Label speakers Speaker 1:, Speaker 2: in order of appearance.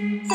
Speaker 1: Oh.